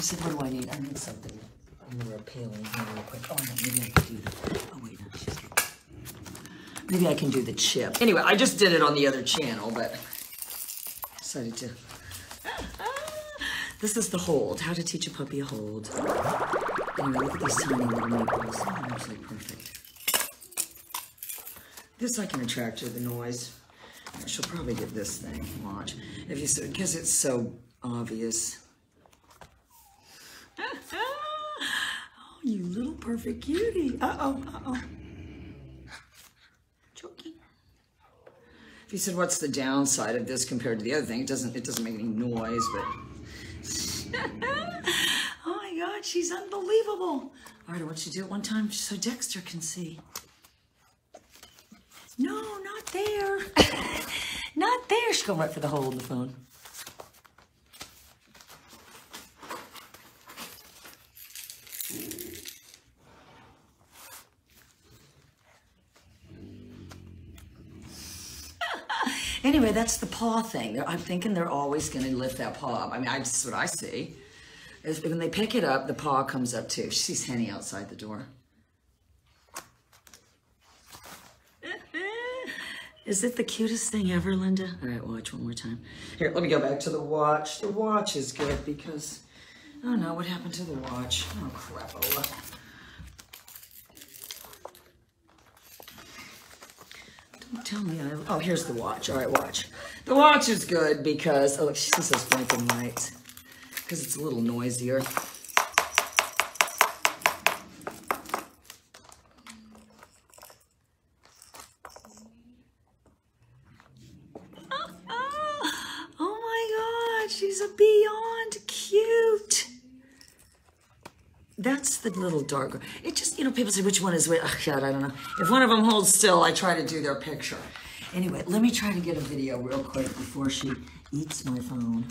He said, what do I need? I need something a little appealing here real quick. Oh, no, maybe I can do the, oh, wait, no, she's Maybe I can do the chip. Anyway, I just did it on the other channel, but decided to. This is the hold. How to teach a puppy a hold. Anyway, look at these tiny little maples. Oh, absolutely perfect. This I can attract to the noise. She'll probably get this thing. Watch. If you because it's so obvious. oh, you little perfect cutie. Uh-oh, uh-oh. Choking. If you said, what's the downside of this compared to the other thing? It doesn't, it doesn't make any noise, but... oh my God, she's unbelievable. All right, I want you to do it one time so Dexter can see. No, not there. not there. She's going right for the hole in the phone. anyway, that's the paw thing. I'm thinking they're always going to lift that paw up. I mean, I, that's what I see. Is when they pick it up, the paw comes up too. She sees Henny outside the door. Is it the cutest thing ever, Linda? All right, watch one more time. Here, let me go back to the watch. The watch is good because, oh no, what happened to the watch? Oh, crapola. Don't tell me I, oh, here's the watch. All right, watch. The watch is good because, oh, look, she says and white because it's a little noisier. she's a beyond cute. That's the little darker. It just, you know, people say, which one is which? Oh, God, I don't know. If one of them holds still, I try to do their picture. Anyway, let me try to get a video real quick before she eats my phone.